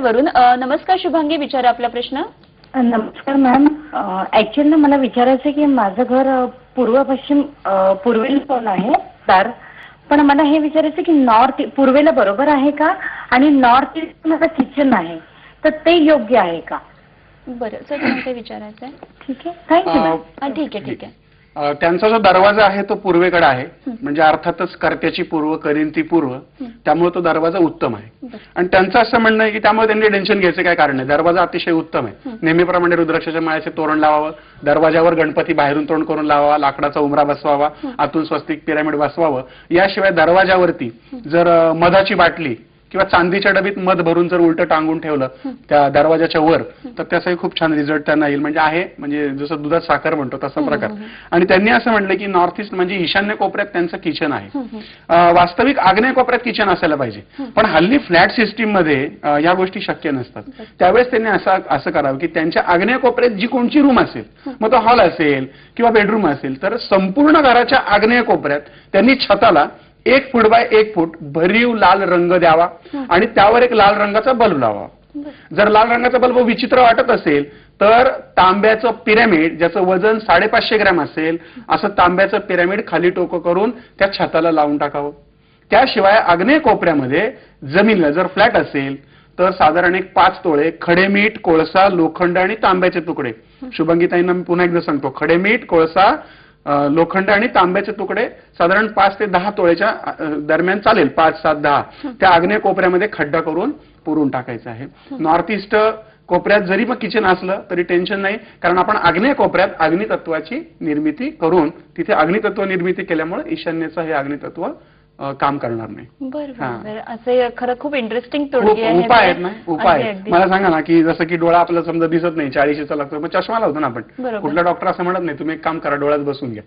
वरून नमस्कार शुभांगी विचारा आपला प्रश्न. नमस्कार मॅम. ऍक्च्युअली ना मला विचारायचं की माझं घर पूर्व पश्चिम पूर्वेला कोण आहे दार. पण मला हे विचारायचं की नॉर्थ पूर्वेला बरोबर आहे का? आणि नॉर्थ ईस्ट माझं किचन आहे. तर ते योग्य आहे का? बरं सर तुम्हाला विचारायचं आहे ठीक आहे. थँक्यू मॅम ठीक आहे ठीक आहे. त्यांचा जो दरवाजा आहे तो पूर्वेकडे आहे. म्हणजे अर्थातच कर्त्याची पूर्व करीन ती पूर्व. त्यामुळे तो दरवाजा उत्तम आहे. आणि त्यांचं असं म्हणणं आहे की त्यामुळे त्यांनी टेन्शन घ्यायचं काय कारण नाही दरवाजा अतिशय उत्तम आहे. नेहमीप्रमाणे रुद्राक्षाच्या माळ्याचे तोरण लावावं दरवाजावर गणपती बाहेरून तोरण करून लावावा लाकडाचा उमरा बसवावा आतून स्वस्तिक पिरामिड बसवावं याशिवाय दरवाजावरती जर मधाची बाटली किंवा चांदीच्या डबीत मध भरून जर उलट टांगून ठेवलं त्या दरवाजाच्या वर तर त्याचाही खूप छान रिझल्ट त्यांना येईल. म्हणजे आहे म्हणजे जसं दुधात साखर म्हणतो तसा प्रकार. आणि त्यांनी असं म्हटलं की नॉर्थ ईस्ट म्हणजे ईशान्य कोपऱ्यात त्यांचं किचन आहे. वास्तविक आग्नेय कोपऱ्यात किचन असायला पाहिजे. पण हल्ली फ्लॅट सिस्टीममध्ये या गोष्टी शक्य नसतात. त्यावेळेस त्यांनी असं असं करावं की त्यांच्या आग्नेय कोपऱ्यात जी कोणची रूम असेल मग तो हॉल असेल किंवा बेडरूम असेल तर संपूर्ण घराच्या आग्नेय कोपऱ्यात त्यांनी छताला एक फूट बाय एक फूट भरीव लाल रंग द्यावा आणि त्यावर एक लाल रंगाचा बल्ब लावावा जर लाल रंगाचा बल्ब विचित्र वाटत असेल तर तांब्याचं पिरॅमिड ज्याचं वजन साडेपाचशे ग्रॅम असेल असं तांब्याचं पिरॅमिड खाली टोकं करून त्या छताला लावून टाकावं. त्याशिवाय आग्नेय कोपऱ्यामध्ये जमिनीला जर फ्लॅट असेल तर साधारण एक पाच तोळे खडेमीठ कोळसा लोखंड आणि तांब्याचे तुकडे. शुभंगीताईंना मी पुन्हा एकदा सांगतो खडेमीठ कोळसा लोखंड आणि तांब्याचे तुकडे साधारण पाच ते दहा तोळ्याच्या दरम्यान चालेल पाच सात दहा. त्या आग्नेय कोपऱ्यामध्ये खड्डा करून पुरून टाकायचं आहे. नॉर्थ ईस्ट कोपऱ्यात जरी मग किचन असलं तरी टेन्शन नाही कारण आपण आग्नेय कोपऱ्यात अग्नितत्वाची निर्मिती करून तिथे अग्नितत्व निर्मिती केल्यामुळे ईशान्येचं हे अग्नितत्व काम करणार नाही. असं खरं खूप इंटरेस्टिंग तोडगी उपाय आहेत ना. उपाय. मला सांगा ना की जसं की डोळा आपला समजा दिसत नाही चाळीशीचा लागतो मग चष्मा लावतो ना आपण. कुठला डॉक्टर असं म्हणत नाही तुम्ही एक काम करा डोळ्यात बसून घ्या.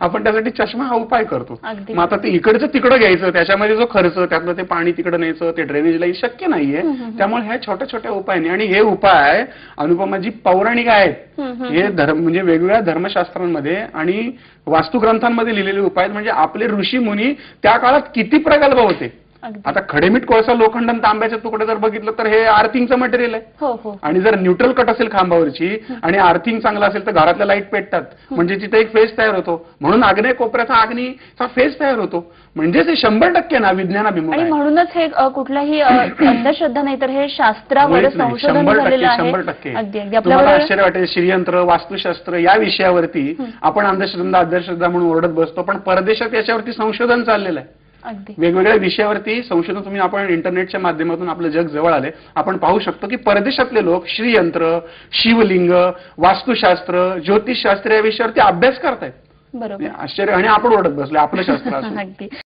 आपण त्यासाठी चष्मा हा उपाय करतो. मग आता ते इकडचं तिकडं घ्यायचं त्याच्यामध्ये जो खर्च त्यातलं ते पाणी तिकडं न्यायचं ते ड्रेनेज लाईन शक्य नाहीये. त्यामुळे ह्या छोट्या छोट्या उपायाने आणि हे उपाय अनुपमा जी पौराणिक आहेत. हे धर्म म्हणजे वेगवेगळ्या धर्मशास्त्रांमध्ये आणि वास्तुग्रंथांमध्ये लिहिलेले उपाय म्हणजे आपले ऋषी मुनी त्या काळात किती प्रगल्भ होते? आता खडेमीठ कोळसा लोखंड आणि तांब्याचे तुकडे जर बघितलं तर हे आर्थिंगचं मटेरियल आहे. हो हो. आणि जर न्यूट्रल कट असेल खांबावरची आणि आर्थिंग चांगला असेल तर घरातल्या लाइट पेटतात. म्हणजे तिथे एक फेस तयार होतो. म्हणून आग्नेय कोपऱ्याचा अग्नीचा फेस तयार होतो. म्हणजेच हे शंभर टक्के ना विज्ञानाभिमुख आणि म्हणूनच हे अ, अंधश्रद्धा नाही तर हे शास्त्रावर शंभर टक्के शंभर टक्के. तुम्हाला आपल्याबरोबर आश्चर्य वाटेल श्रीयंत्र वास्तुशास्त्र या विषयावरती आपण अंधश्रद्धा अंधश्रद्धा म्हणून ओरडत बसतो पण परदेशात याच्यावरती संशोधन चाललेलं आहे. वेगवेगळ्या विषयावरती संशोधन तुम्ही आपण इंटरनेटच्या माध्यमातून आपलं जग जवळ आले आपण पाहू शकतो की परदेशातले लोक श्रीयंत्र शिवलिंग वास्तुशास्त्र ज्योतिषशास्त्र या विषयावरती अभ्यास करतायत. बरोबर. आश्चर्य आणि आपण ओढत बसले आपलं शास्त्र